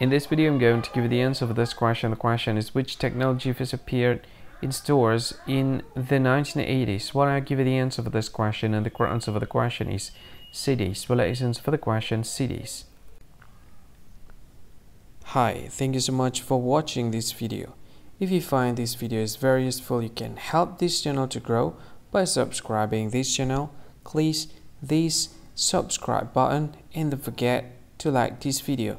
In this video, I'm going to give you the answer for this question. The question is which technology first appeared in stores in the 1980s? Well, I'll give you the answer for this question, and the correct answer for the question is CDs. Well, let's answer for the question CDs. Hi, thank you so much for watching this video. If you find this video is very useful, you can help this channel to grow by subscribing this channel. Please this subscribe button and don't forget to like this video.